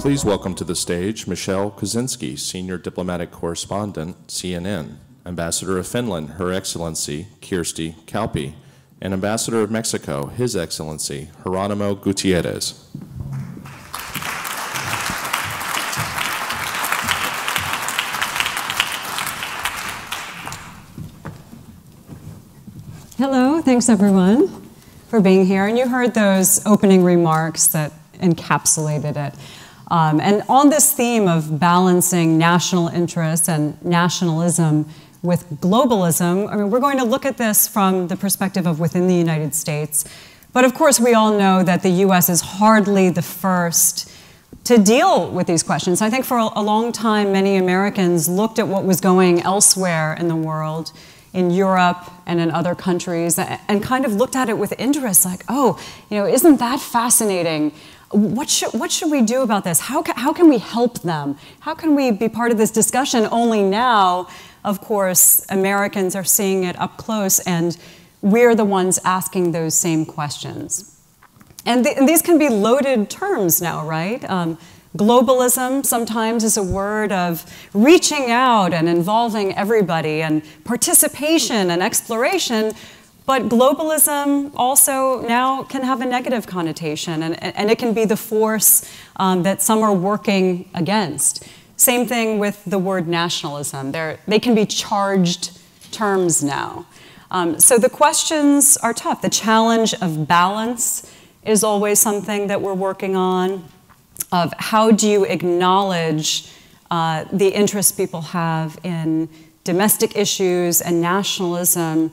Please welcome to the stage Michelle Kosinski, Senior Diplomatic Correspondent, CNN, Ambassador of Finland, Her Excellency Kirsti Kauppi, and Ambassador of Mexico, His Excellency Geronimo Gutierrez. Hello, thanks everyone for being here. And you heard those opening remarks that encapsulated it. Um, and on this theme of balancing national interests and nationalism with globalism, I mean, we're going to look at this from the perspective of within the United States. But of course, we all know that the US is hardly the first to deal with these questions. I think for a long time, many Americans looked at what was going elsewhere in the world in Europe and in other countries and kind of looked at it with interest like, oh, you know, isn't that fascinating? What should, what should we do about this? How, ca how can we help them? How can we be part of this discussion? Only now, of course, Americans are seeing it up close and we're the ones asking those same questions. And, th and these can be loaded terms now, right? Um, Globalism sometimes is a word of reaching out and involving everybody and participation and exploration. But globalism also now can have a negative connotation, and, and it can be the force um, that some are working against. Same thing with the word nationalism. They're, they can be charged terms now. Um, so the questions are tough. The challenge of balance is always something that we're working on of how do you acknowledge uh, the interests people have in domestic issues and nationalism,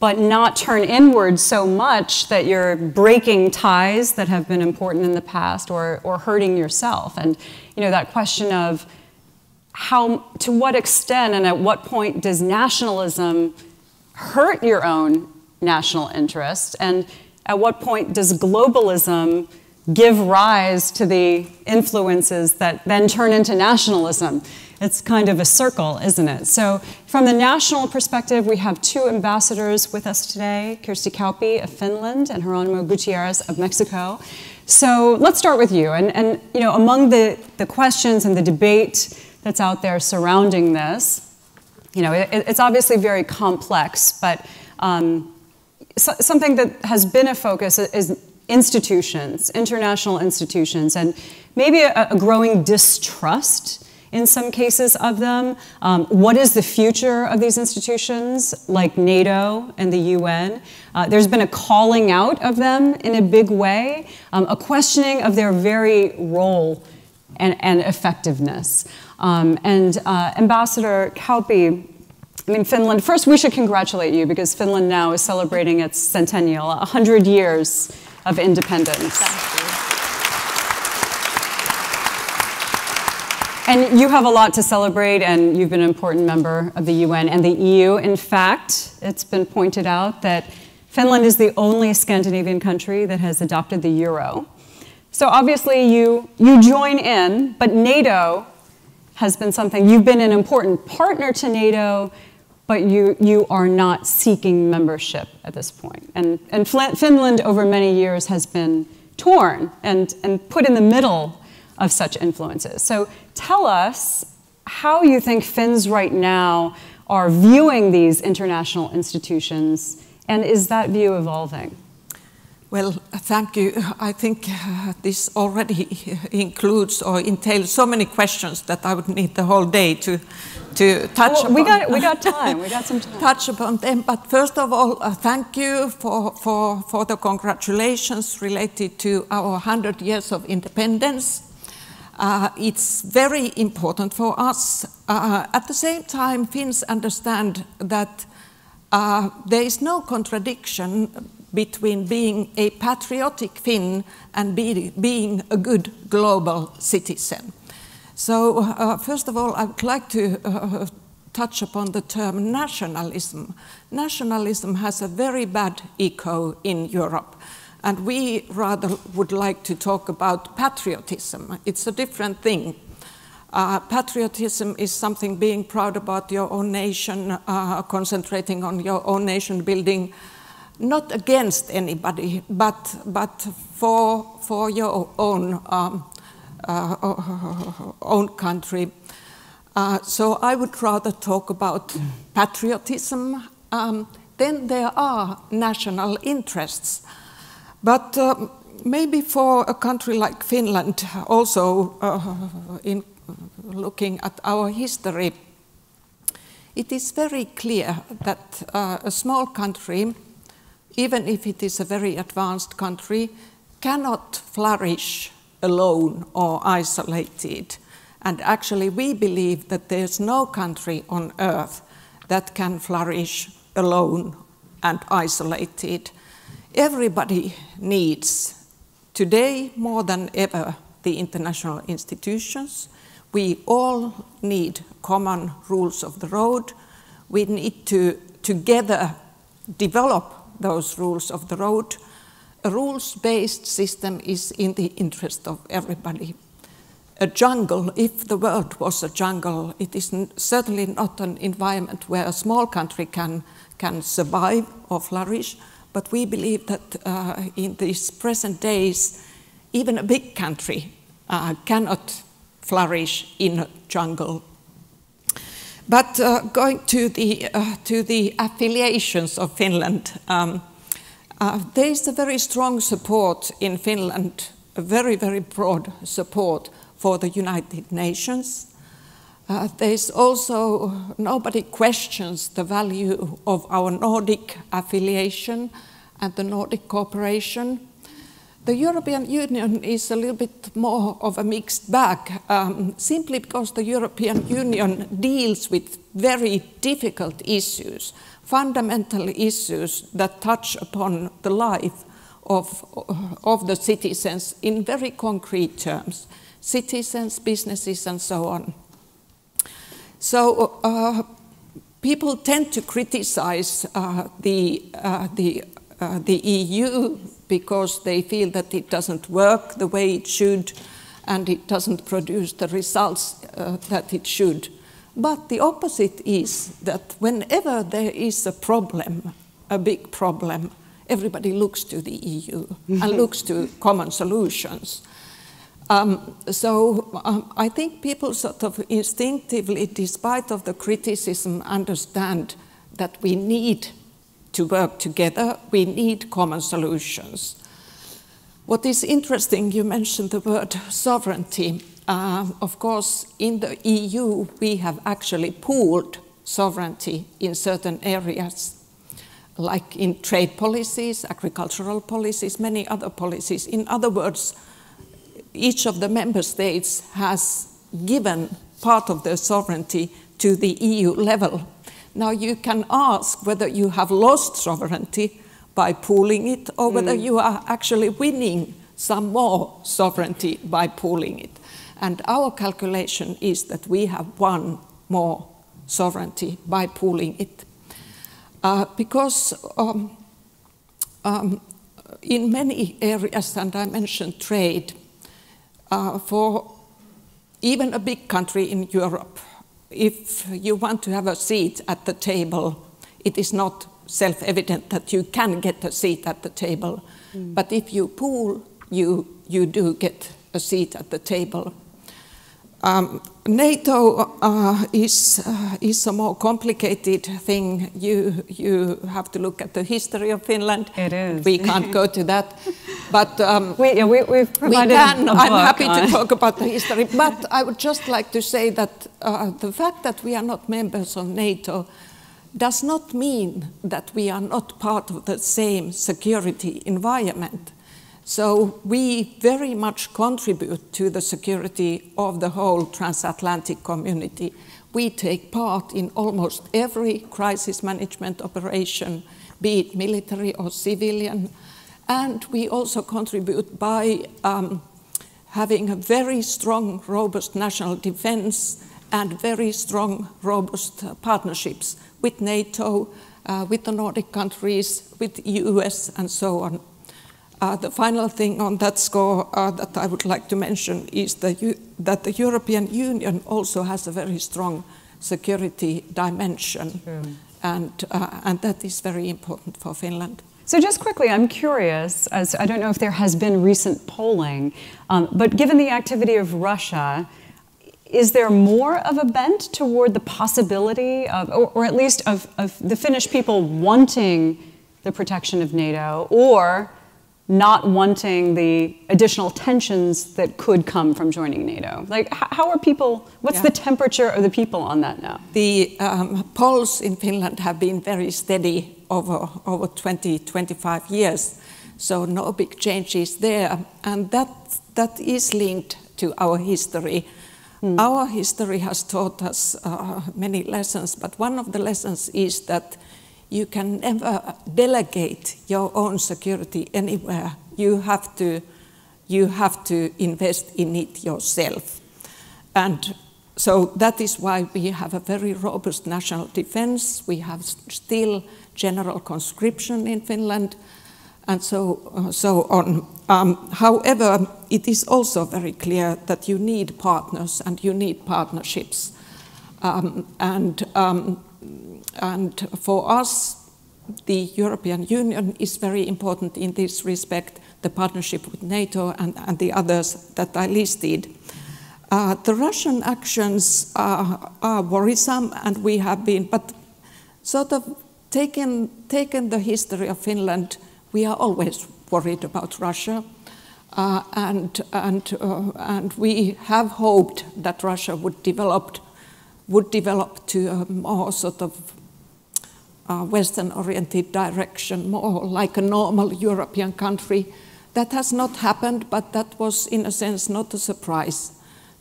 but not turn inward so much that you're breaking ties that have been important in the past or, or hurting yourself. And you know, that question of how, to what extent and at what point does nationalism hurt your own national interest? And at what point does globalism give rise to the influences that then turn into nationalism. It's kind of a circle, isn't it? So, from the national perspective, we have two ambassadors with us today Kirsti Kauppi of Finland and Geronimo Gutierrez of Mexico. So, let's start with you. And, and you know, among the, the questions and the debate that's out there surrounding this, you know, it, it's obviously very complex, but um, so, something that has been a focus is institutions, international institutions, and maybe a, a growing distrust in some cases of them. Um, what is the future of these institutions, like NATO and the UN? Uh, there's been a calling out of them in a big way, um, a questioning of their very role and, and effectiveness. Um, and uh, Ambassador Kauppi, I mean, Finland, first we should congratulate you because Finland now is celebrating its centennial, 100 years of independence. And you have a lot to celebrate, and you've been an important member of the UN and the EU. In fact, it's been pointed out that Finland is the only Scandinavian country that has adopted the euro. So obviously, you, you join in, but NATO has been something, you've been an important partner to NATO, but you, you are not seeking membership at this point. And, and Finland, over many years, has been torn and, and put in the middle of such influences. So tell us how you think Finns right now are viewing these international institutions, and is that view evolving? Well, thank you. I think uh, this already includes or entails so many questions that I would need the whole day to to touch well, we got we got time we got some time touch upon them but first of all uh, thank you for for for the congratulations related to our 100 years of independence uh, it's very important for us uh, at the same time finns understand that uh, there is no contradiction between being a patriotic Finn and be, being a good global citizen. So, uh, first of all, I would like to uh, touch upon the term nationalism. Nationalism has a very bad echo in Europe, and we rather would like to talk about patriotism. It's a different thing. Uh, patriotism is something being proud about your own nation, uh, concentrating on your own nation building, not against anybody, but, but for, for your own um, uh, own country. Uh, so I would rather talk about patriotism. Um, then there are national interests. But um, maybe for a country like Finland, also uh, in looking at our history, it is very clear that uh, a small country, even if it is a very advanced country, cannot flourish alone or isolated. And actually, we believe that there's no country on earth that can flourish alone and isolated. Everybody needs, today more than ever, the international institutions. We all need common rules of the road. We need to together develop those rules of the road. A rules based system is in the interest of everybody. A jungle, if the world was a jungle, it is certainly not an environment where a small country can, can survive or flourish. But we believe that uh, in these present days, even a big country uh, cannot flourish in a jungle. But uh, going to the, uh, to the affiliations of Finland, um, uh, there is a very strong support in Finland, a very, very broad support for the United Nations. Uh, there's also, nobody questions the value of our Nordic affiliation and the Nordic cooperation. The European Union is a little bit more of a mixed bag, um, simply because the European Union deals with very difficult issues, fundamental issues that touch upon the life of, of the citizens in very concrete terms citizens, businesses, and so on. So uh, people tend to criticize uh, the, uh, the, uh, the EU because they feel that it doesn't work the way it should and it doesn't produce the results uh, that it should. But the opposite is that whenever there is a problem, a big problem, everybody looks to the EU and looks to common solutions. Um, so um, I think people sort of instinctively, despite of the criticism, understand that we need to work together. We need common solutions. What is interesting, you mentioned the word sovereignty. Uh, of course, in the EU, we have actually pooled sovereignty in certain areas, like in trade policies, agricultural policies, many other policies. In other words, each of the member states has given part of their sovereignty to the EU level now you can ask whether you have lost sovereignty by pooling it or whether mm. you are actually winning some more sovereignty by pooling it. And our calculation is that we have won more sovereignty by pooling it. Uh, because um, um, in many areas, and I mentioned trade, uh, for even a big country in Europe, if you want to have a seat at the table, it is not self evident that you can get a seat at the table. Mm. But if you pool, you, you do get a seat at the table. Um, NATO uh, is, uh, is a more complicated thing. You, you have to look at the history of Finland. It is. We can't go to that. But um, we, yeah, we, have provided we can. i I'm happy to talk about the history. But I would just like to say that uh, the fact that we are not members of NATO does not mean that we are not part of the same security environment. So we very much contribute to the security of the whole transatlantic community. We take part in almost every crisis management operation, be it military or civilian, and we also contribute by um, having a very strong, robust national defense and very strong, robust uh, partnerships with NATO, uh, with the Nordic countries, with the US, and so on. Uh, the final thing on that score uh, that I would like to mention is the, that the European Union also has a very strong security dimension, and, uh, and that is very important for Finland. So just quickly, I'm curious, as I don't know if there has been recent polling, um, but given the activity of Russia, is there more of a bent toward the possibility of, or, or at least of, of the Finnish people wanting the protection of NATO, or not wanting the additional tensions that could come from joining NATO? Like, how are people, what's yeah. the temperature of the people on that now? The um, polls in Finland have been very steady over, over 20, 25 years, so no big changes there. And that, that is linked to our history. Mm. Our history has taught us uh, many lessons, but one of the lessons is that you can never delegate your own security anywhere. You have to, you have to invest in it yourself. And so that is why we have a very robust national defense. We have still general conscription in Finland and so, uh, so on. Um, however, it is also very clear that you need partners and you need partnerships. Um, and um, and for us, the European Union is very important in this respect, the partnership with NATO and, and the others that I listed. Uh, the Russian actions are, are, worrisome, and we have been, but sort of taken, taken the history of Finland, we are always worried about Russia. Uh, and, and, uh, and we have hoped that Russia would develop, would develop to a more sort of uh, Western-oriented direction, more like a normal European country. That has not happened, but that was, in a sense, not a surprise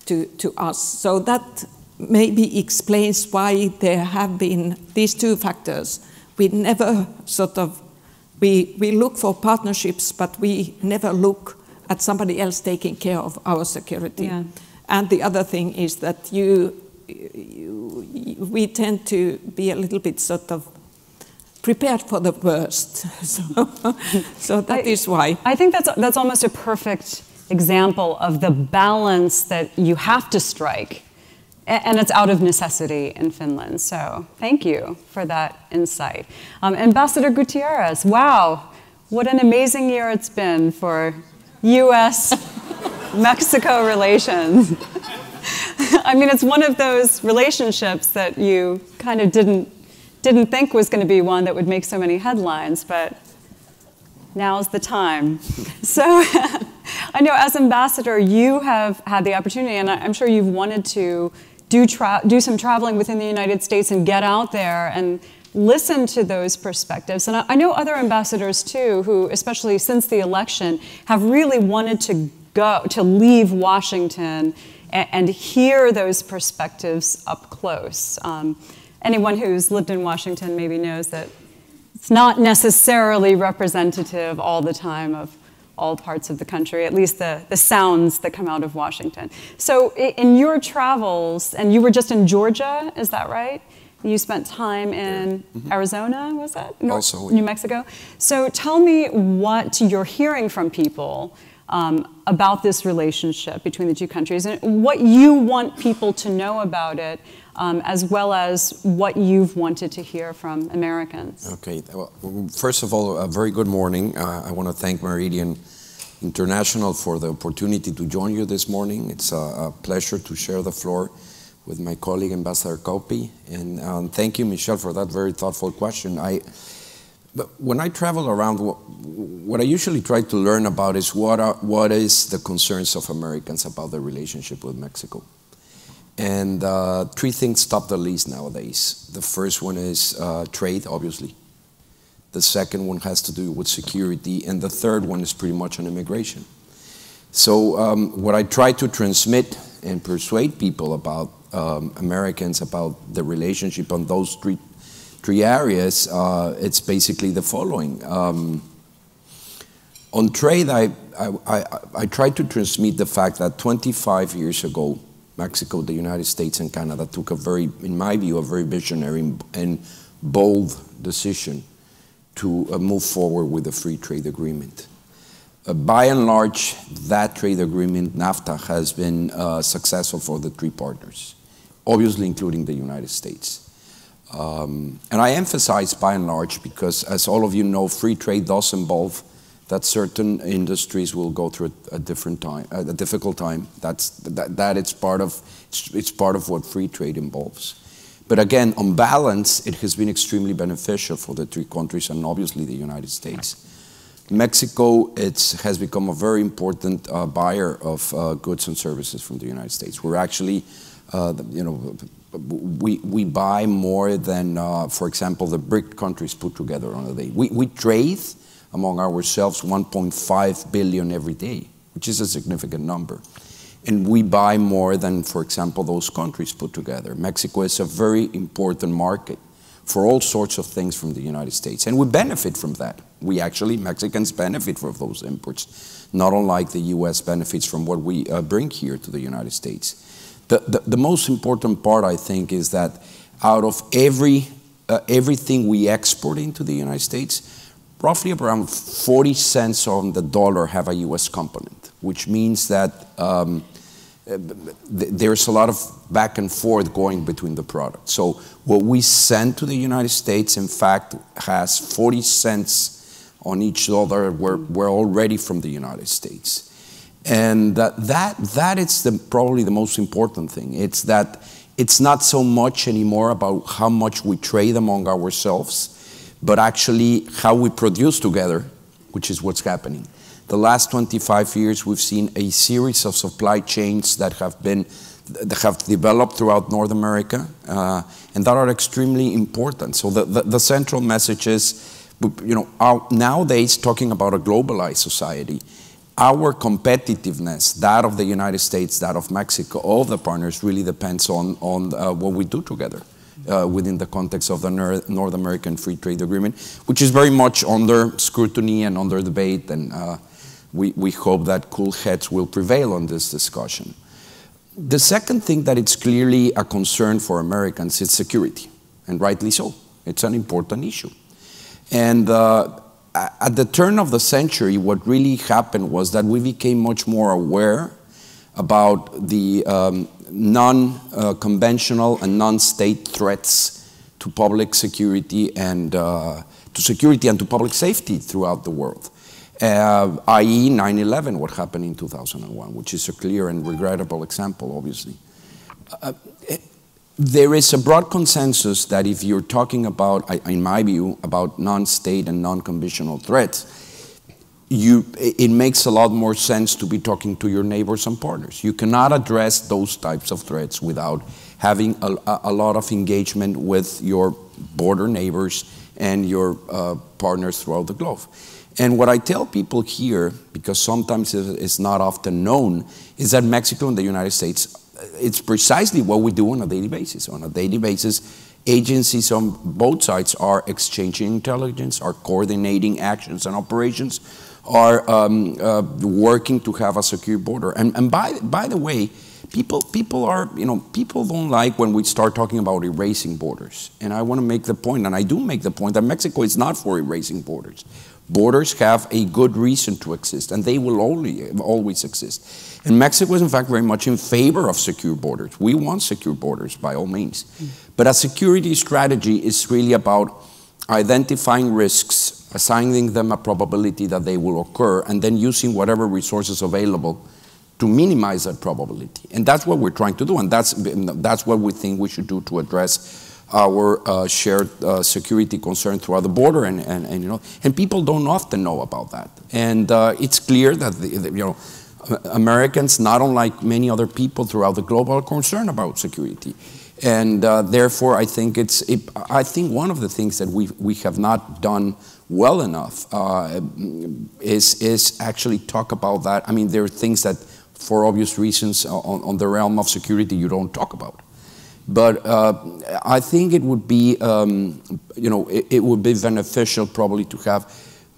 to, to us. So that maybe explains why there have been these two factors. We never sort of, we, we look for partnerships, but we never look at somebody else taking care of our security. Yeah. And the other thing is that you, you, we tend to be a little bit sort of prepared for the worst. so, so that I, is why. I think that's, that's almost a perfect example of the balance that you have to strike. And it's out of necessity in Finland. So thank you for that insight. Um, Ambassador Gutierrez, wow, what an amazing year it's been for US Mexico relations. I mean, it's one of those relationships that you kind of didn't didn't think was going to be one that would make so many headlines, but now's the time. so I know as ambassador, you have had the opportunity, and I'm sure you've wanted to do, do some traveling within the United States and get out there and listen to those perspectives. And I know other ambassadors too, who, especially since the election, have really wanted to go, to leave Washington and, and hear those perspectives up close. Um, anyone who's lived in Washington maybe knows that it's not necessarily representative all the time of all parts of the country, at least the, the sounds that come out of Washington. So in your travels, and you were just in Georgia, is that right? You spent time in mm -hmm. Arizona, was that? North, also. New Mexico. So tell me what you're hearing from people um, about this relationship between the two countries and what you want people to know about it um, as well as what you've wanted to hear from Americans. Okay, well, first of all, a very good morning. Uh, I want to thank Meridian International for the opportunity to join you this morning. It's a, a pleasure to share the floor with my colleague Ambassador Kauppi. And um, thank you, Michelle, for that very thoughtful question. I, but when I travel around, what, what I usually try to learn about is what, are, what is the concerns of Americans about the relationship with Mexico. And uh, three things top the list nowadays. The first one is uh, trade, obviously. The second one has to do with security. And the third one is pretty much on immigration. So, um, what I try to transmit and persuade people about um, Americans about the relationship on those three, three areas, uh, it's basically the following. Um, on trade, I, I, I, I try to transmit the fact that 25 years ago, Mexico, the United States, and Canada took a very, in my view, a very visionary and bold decision to uh, move forward with a free trade agreement. Uh, by and large, that trade agreement, NAFTA, has been uh, successful for the three partners, obviously including the United States. Um, and I emphasize by and large because, as all of you know, free trade does involve that certain industries will go through a, different time, a, a, difficult time. That's that, that it's part of it's, it's part of what free trade involves. But again, on balance, it has been extremely beneficial for the three countries and obviously the United States. Mexico it's, has become a very important uh, buyer of uh, goods and services from the United States. We're actually, uh, you know, we, we buy more than, uh, for example, the BRIC countries put together on a day. We, we trade among ourselves 1.5 billion every day, which is a significant number. And we buy more than, for example, those countries put together. Mexico is a very important market for all sorts of things from the United States. And we benefit from that. We actually, Mexicans benefit from those imports, not unlike the US benefits from what we uh, bring here to the United States. The, the, the, most important part, I think, is that out of every, uh, everything we export into the United States, roughly around 40 cents on the dollar have a US component, which means that um, there's a lot of back and forth going between the products. So what we send to the United States, in fact, has 40 cents on each dollar. We're, we're already from the United States. And that, that, that is the, probably the most important thing. It's that it's not so much anymore about how much we trade among ourselves, but actually how we produce together, which is what's happening. The last 25 years, we've seen a series of supply chains that have been that have developed throughout North America, uh, and that are extremely important. So the, the, the central message is, you know, our, nowadays talking about a globalized society, our competitiveness, that of the United States, that of Mexico, all the partners really depends on, on uh, what we do together uh, within the context of the North American Free Trade Agreement, which is very much under scrutiny and under debate, and uh, we, we hope that cool heads will prevail on this discussion. The second thing that it's clearly a concern for Americans is security, and rightly so. It's an important issue. And uh, at the turn of the century, what really happened was that we became much more aware about the um, non-conventional and non-state threats to public security and uh, to security and to public safety throughout the world. Uh, i.e., 9 11, what happened in 2001, which is a clear and regrettable example, obviously. Uh, there is a broad consensus that if you're talking about, in my view, about non-state and non-conventional threats, you, it makes a lot more sense to be talking to your neighbors and partners. You cannot address those types of threats without having a, a lot of engagement with your border neighbors and your uh, partners throughout the globe. And what I tell people here, because sometimes it's not often known, is that Mexico and the United States it's precisely what we do on a daily basis. On a daily basis, agencies on both sides are exchanging intelligence, are coordinating actions and operations, are um, uh, working to have a secure border. And, and by, by the way, people, people are, you know, people don't like when we start talking about erasing borders. And I want to make the point, and I do make the point, that Mexico is not for erasing borders. Borders have a good reason to exist, and they will only, always exist. And Mexico is, in fact, very much in favor of secure borders. We want secure borders, by all means. Mm. But a security strategy is really about identifying risks, assigning them a probability that they will occur, and then using whatever resources available to minimize that probability. And that's what we're trying to do, and that's, that's what we think we should do to address our uh, shared uh, security concern throughout the border, and, and, and, you know, and people don't often know about that. And uh, it's clear that the, the, you know, Americans, not unlike many other people throughout the globe, are concerned about security. And uh, therefore, I think it's. It, I think one of the things that we we have not done well enough uh, is is actually talk about that. I mean, there are things that, for obvious reasons, on, on the realm of security, you don't talk about. But uh, I think it would be, um, you know, it, it, would be beneficial probably to have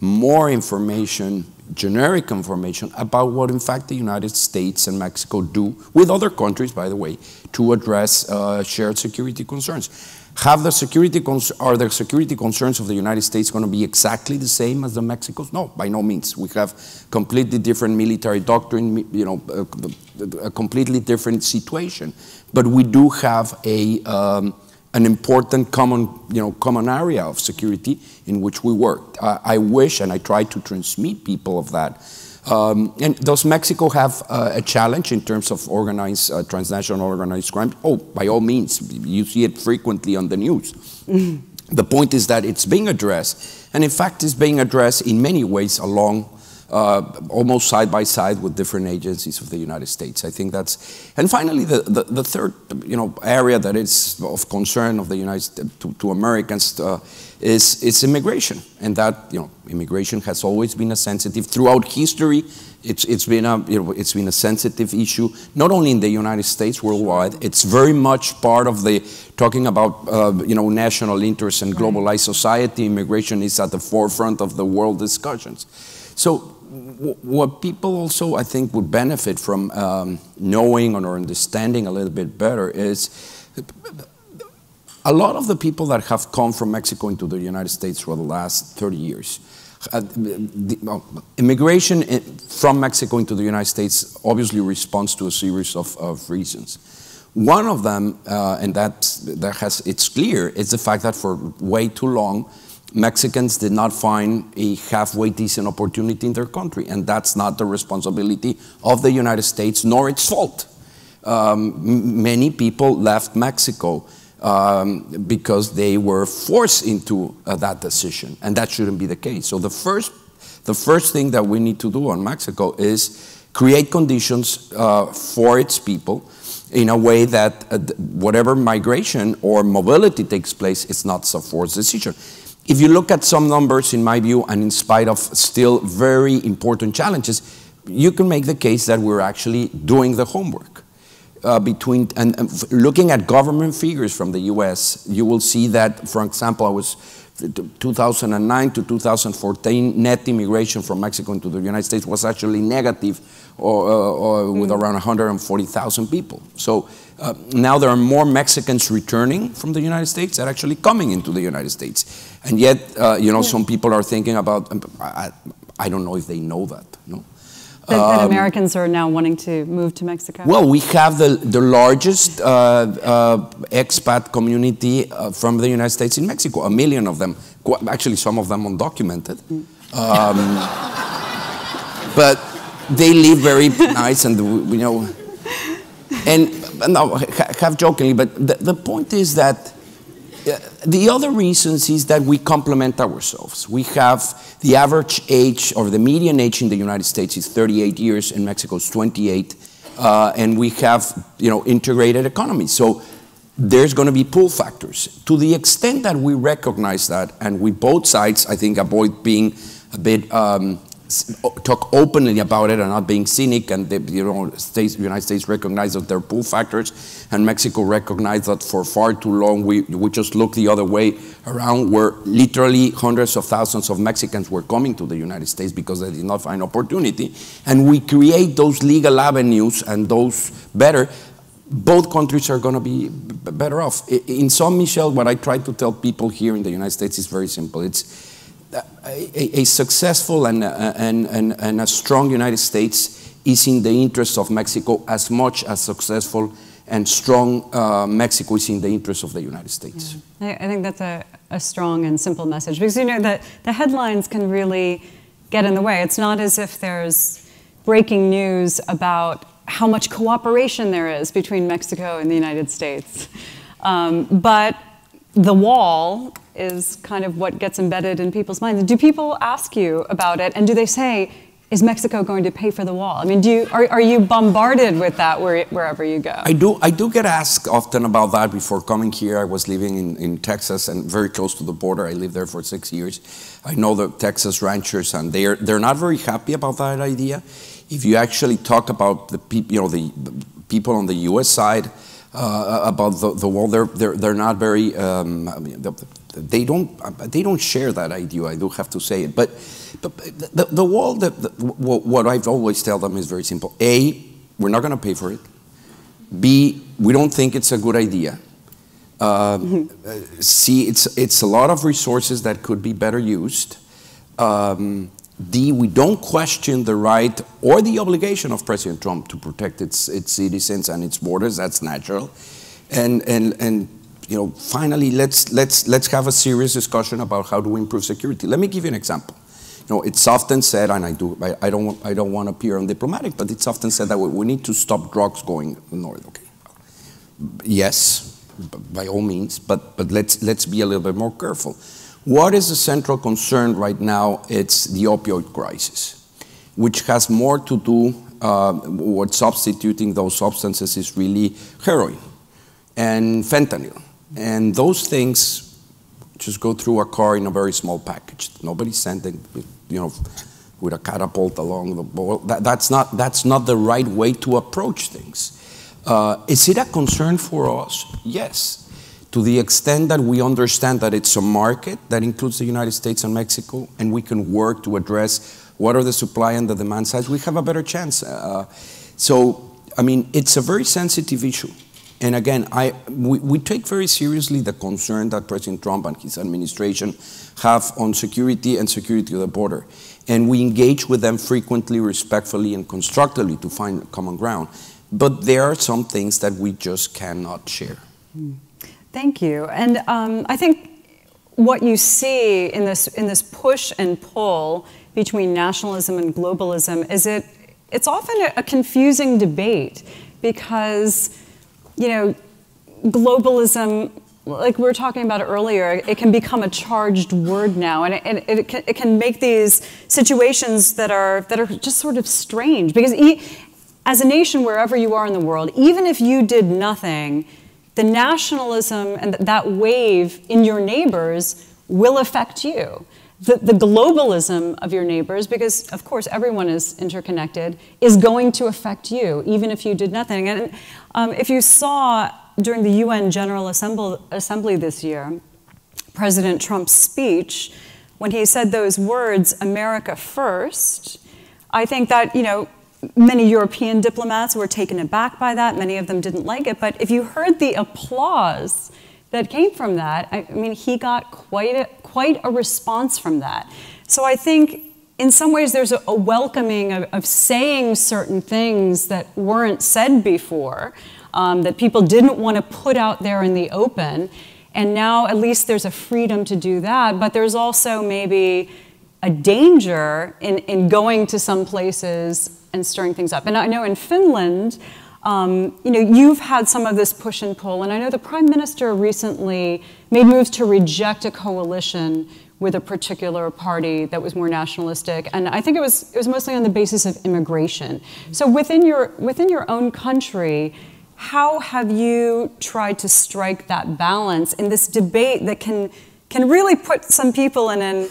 more information, generic information about what in fact the United States and Mexico do with other countries, by the way, to address uh, shared security concerns. Have the security are the security concerns of the United States going to be exactly the same as the Mexico's? No, by no means. We have completely different military doctrine, you know, a, a completely different situation. But we do have a, um, an important common, you know, common area of security in which we work. Uh, I wish, and I try to transmit people of that. Um, and does Mexico have uh, a challenge in terms of organized, uh, transnational organized crime? Oh, by all means, you see it frequently on the news. Mm. The point is that it's being addressed, and in fact, it's being addressed in many ways along almost side by side with different agencies of the United States. I think that's, and finally, the, the, the third, you know, area that is of concern of the United States to, to Americans uh, is, is immigration, and that, you know, immigration has always been a sensitive throughout history. It's, it's, been a, you know, it's been a sensitive issue, not only in the United States, worldwide. It's very much part of the talking about uh, you know, national interests and globalized society. Immigration is at the forefront of the world discussions. So what people also, I think, would benefit from um, knowing or understanding a little bit better is a lot of the people that have come from Mexico into the United States for the last 30 years. Uh, the, immigration in, from Mexico into the United States obviously responds to a series of, of reasons. One of them, uh, and that, that has, it's clear, is the fact that for way too long, Mexicans did not find a halfway decent opportunity in their country, and that's not the responsibility of the United States nor its fault. Um, many people left Mexico um, because they were forced into uh, that decision, and that shouldn't be the case. So the first, the first thing that we need to do on Mexico is create conditions uh, for its people in a way that uh, whatever migration or mobility takes place is not a forced decision. If you look at some numbers, in my view, and in spite of still very important challenges, you can make the case that we're actually doing the homework. Uh, between and, and, looking at government figures from the U.S., you will see that, for example, I was 2009 to 2014 net immigration from Mexico into the United States was actually negative, or, uh, or mm. with around 140,000 people. So uh, now there are more Mexicans returning from the United States than actually coming into the United States. And yet, uh, you know, yeah. some people are thinking about, um, I, I, don't know if they know that, no? That, that, um, Americans are now wanting to move to Mexico? Well, we have the, the largest uh, uh expat community uh, from the United States in Mexico, a million of them. Actually, some of them undocumented. Mm. Um, but they live very nice and, you know, and no, half jokingly, but the, the point is that uh, the other reasons is that we complement ourselves. We have the average age or the median age in the United States is 38 years, in Mexico is 28, uh, and we have you know integrated economies. So there's going to be pull factors. To the extent that we recognize that, and we both sides, I think, avoid being a bit um, talk openly about it and not being cynic. And the you know, States, United States recognize that there are pull factors, and Mexico recognized that for far too long we, we just looked the other way around, where literally hundreds of thousands of Mexicans were coming to the United States because they did not find opportunity. And we create those legal avenues and those better both countries are going to be better off. In some, Michelle, what I try to tell people here in the United States is very simple. It's a, a successful and, and, and, and a strong United States is in the interest of Mexico as much as successful and strong uh, Mexico is in the interest of the United States. Yeah. I think that's a, a strong and simple message because you know that the headlines can really get in the way. It's not as if there's breaking news about how much cooperation there is between Mexico and the United States. Um, but the wall is kind of what gets embedded in people's minds. Do people ask you about it, and do they say, is Mexico going to pay for the wall? I mean, do you, are, are you bombarded with that where, wherever you go? I do, I do get asked often about that before coming here. I was living in, in Texas and very close to the border. I lived there for six years. I know the Texas ranchers, and they're, they're not very happy about that idea. If you actually talk about the, people, you know, the people on the U.S. side, uh, about the, the wall. They're, they're, they're not very, um, they, don't, they don't share that idea, I do have to say it. But, but the, the wall, the, the, what I've always tell them is very simple. A, we're not going to pay for it. B, we don't think it's a good idea. Uh, mm-hmm. C, it's, it's a lot of resources that could be better used. Um, D, we don't question the right or the obligation of President Trump to protect its, its citizens and its borders. That's natural. And, and, and you know, finally, let's, let's, let's have a serious discussion about how to improve security. Let me give you an example. You know, it's often said, and I, do, I, I don't, I don't want to appear undiplomatic, but it's often said that we, we need to stop drugs going north. Okay. Yes, by all means, but, but let's, let's be a little bit more careful. What is the central concern right now? It's the opioid crisis, which has more to do uh, substituting those substances is really heroin and fentanyl. And those things just go through a car in a very small package. Nobody sent it, you know, with a catapult along the ball. That, that's, not, that's not the right way to approach things. Uh, is it a concern for us? Yes. To the extent that we understand that it's a market that includes the United States and Mexico, and we can work to address what are the supply and the demand sides, we have a better chance. Uh, so, I mean, it's a very sensitive issue. And again, I, we, we, take very seriously the concern that President Trump and his administration have on security and security of the border. And we engage with them frequently, respectfully, and constructively to find common ground. But there are some things that we just cannot share. Thank you. And um, I think what you see in this, in this push and pull between nationalism and globalism is it, it's often a, a confusing debate because you know, globalism, like we were talking about earlier, it can become a charged word now, and it, it, it, can, it can, make these situations that are that are just sort of strange. Because e as a nation, wherever you are in the world, even if you did nothing, the nationalism and that wave in your neighbors will affect you the, the, globalism of your neighbors, because of course everyone is interconnected, is going to affect you, even if you did nothing. And um, if you saw during the UN General Assembly, Assembly this year, President Trump's speech, when he said those words, America first, I think that, you know, many European diplomats were taken aback by that. Many of them didn't like it. But if you heard the applause that came from that, I, mean, he got quite a, quite a response from that. So I think in some ways there's a, a welcoming of, of, saying certain things that weren't said before, um, that people didn't want to put out there in the open. And now at least there's a freedom to do that, but there's also maybe a danger in, in going to some places and stirring things up. And I know in Finland, um, you know, you've had some of this push and pull, and I know the prime minister recently made moves to reject a coalition with a particular party that was more nationalistic, and I think it was it was mostly on the basis of immigration. So within your within your own country, how have you tried to strike that balance in this debate that can can really put some people in an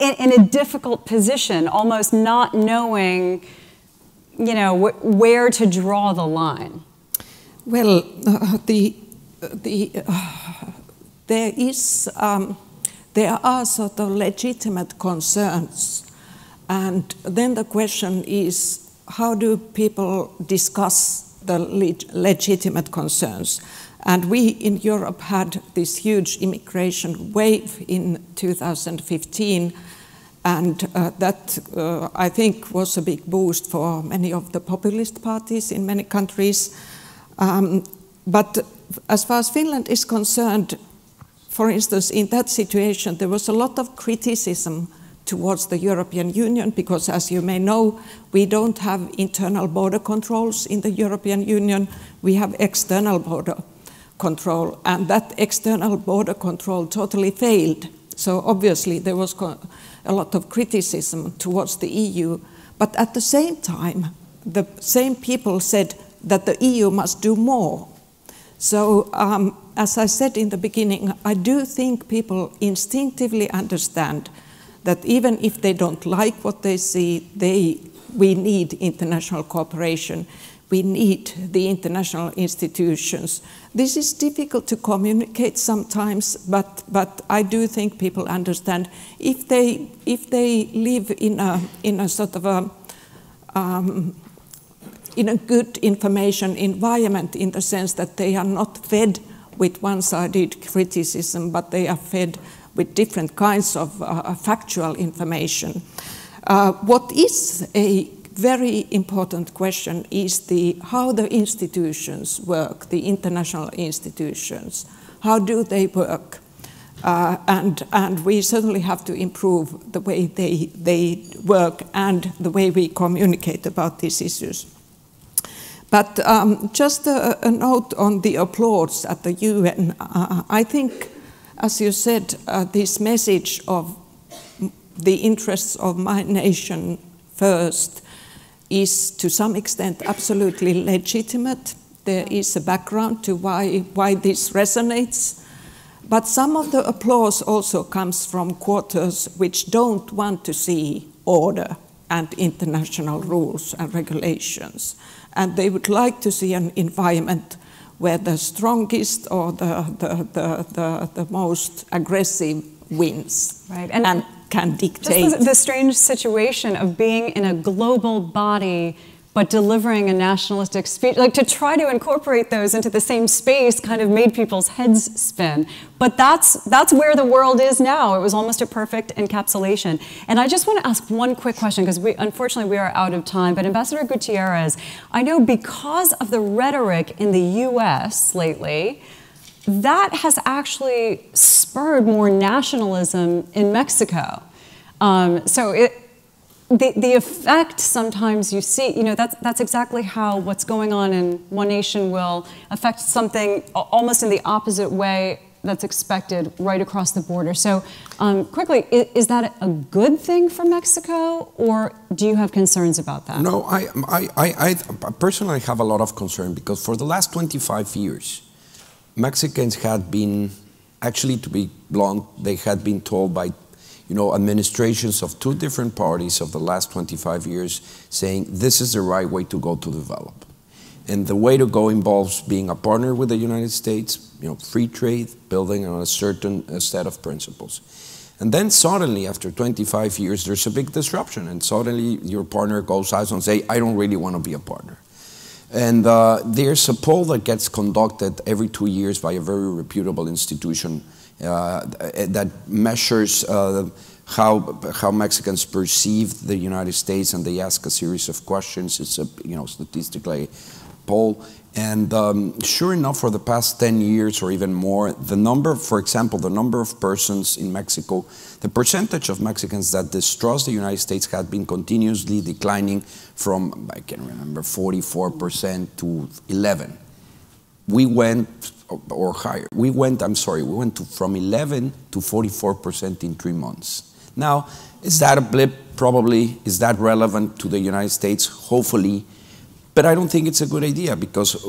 in, in a difficult position, almost not knowing you know, wh where to draw the line? Well, uh, the, the, uh, there is, um, there are sort of legitimate concerns. And then the question is, how do people discuss the le legitimate concerns? And we in Europe had this huge immigration wave in 2015 and uh, that, uh, I think, was a big boost for many of the populist parties in many countries. Um, but as far as Finland is concerned, for instance, in that situation, there was a lot of criticism towards the European Union because, as you may know, we don't have internal border controls in the European Union. We have external border control, and that external border control totally failed. So obviously there was a lot of criticism towards the EU. But at the same time, the same people said that the EU must do more. So, um, as I said in the beginning, I do think people instinctively understand that even if they don't like what they see, they, we need international cooperation we need the international institutions. This is difficult to communicate sometimes, but, but I do think people understand. If they, if they live in a, in a sort of a, um, in a good information environment in the sense that they are not fed with one-sided criticism, but they are fed with different kinds of uh, factual information. Uh, what is a very important question is the, how the institutions work, the international institutions. how do they work? Uh, and, and we certainly have to improve the way they, they work and the way we communicate about these issues. But um, just a, a, note on the applause at the UN. Uh, I think, as you said, uh, this message of the interests of my nation first is to some extent absolutely legitimate. There is a background to why, why this resonates. But some of the applause also comes from quarters which don't want to see order and international rules and regulations. And they would like to see an environment where the strongest or the, the, the, the, the most aggressive wins. Right. And, and can dictate. Just the, the strange situation of being in a global body but delivering a nationalistic speech, like to try to incorporate those into the same space kind of made people's heads spin. But that's, that's where the world is now. It was almost a perfect encapsulation. And I just want to ask one quick question, because we, unfortunately we are out of time, but Ambassador Gutierrez, I know because of the rhetoric in the US lately, that has actually spurred more nationalism in Mexico. Um, so it, the, the effect sometimes you see, you know, that's, that's exactly how what's going on in One Nation will affect something almost in the opposite way that's expected right across the border. So, um, quickly, is, is, that a good thing for Mexico, or do you have concerns about that? No, I, I, I, I personally have a lot of concern because for the last 25 years, Mexicans had been, actually to be blunt, they had been told by you know, administrations of two different parties of the last 25 years saying this is the right way to go to develop. And the way to go involves being a partner with the United States, you know, free trade, building on a certain set of principles. And then suddenly, after 25 years, there's a big disruption, and suddenly your partner goes out and say, I don't really want to be a partner. And uh, there's a poll that gets conducted every two years by a very reputable institution uh, that measures uh, how, how Mexicans perceive the United States, and they ask a series of questions. It's a you know statistically poll, and um, sure enough, for the past 10 years or even more, the number, for example, the number of persons in Mexico, the percentage of Mexicans that distrust the United States had been continuously declining from, I can remember, 44% to 11. We went, or higher, we went, I'm sorry, we went to, from 11 to 44% in three months. Now, is that a blip? Probably. Is that relevant to the United States? Hopefully but I don't think it's a good idea because,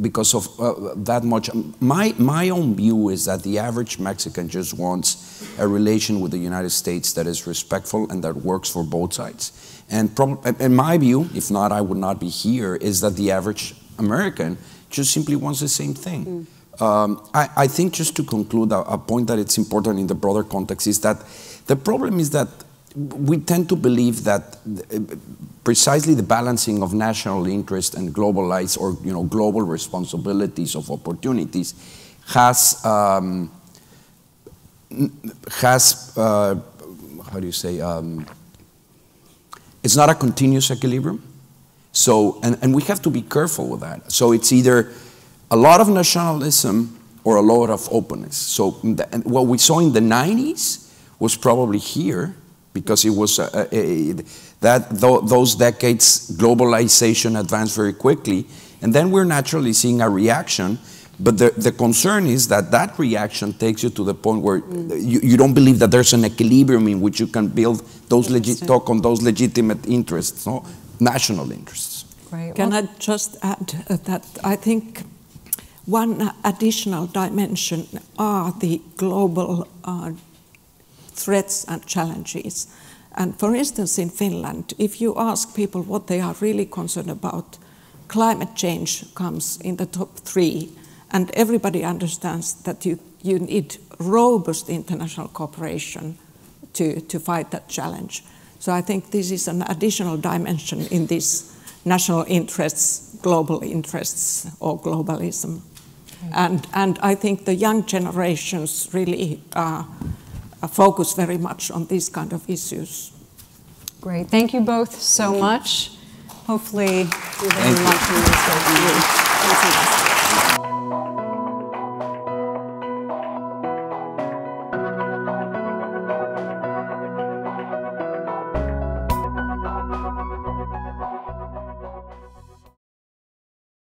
because of uh, that much. My, my own view is that the average Mexican just wants a relation with the United States that is respectful and that works for both sides. And in my view, if not, I would not be here, is that the average American just simply wants the same thing. Mm. Um, I, I, think just to conclude, a, a point that it's important in the broader context is that the problem is that we tend to believe that precisely the balancing of national interest and globalized or you know global responsibilities of opportunities has um, has uh, how do you say um, it's not a continuous equilibrium. So and, and we have to be careful with that. So it's either a lot of nationalism or a lot of openness. So what we saw in the 90s was probably here because it was a, a, a, that th those decades globalization advanced very quickly, and then we're naturally seeing a reaction. But the, the concern is that that reaction takes you to the point where mm. you, you don't believe that there's an equilibrium in which you can build those talk on those legitimate interests, no? national interests. Right. Can well, I just add uh, that I think one additional dimension are the global uh, threats and challenges. And for instance, in Finland, if you ask people what they are really concerned about, climate change comes in the top three, and everybody understands that you, you need robust international cooperation to, to fight that challenge. So I think this is an additional dimension in this national interests, global interests, or globalism. And, and I think the young generations really uh, focus very much on these kind of issues. Great. Thank you both so much. Hopefully, you learned much from this.